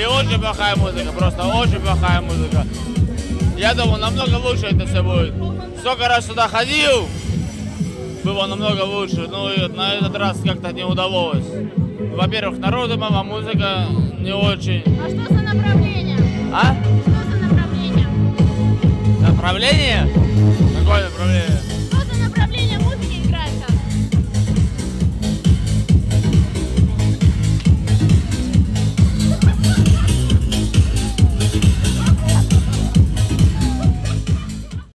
И очень плохая музыка, просто очень плохая музыка. Я думал, намного лучше это все будет. Сколько раз сюда ходил, было намного лучше. Ну и на этот раз как-то не удалось. Во-первых, народу мама, музыка не очень. А что за направление? А? Что за направление? Направление?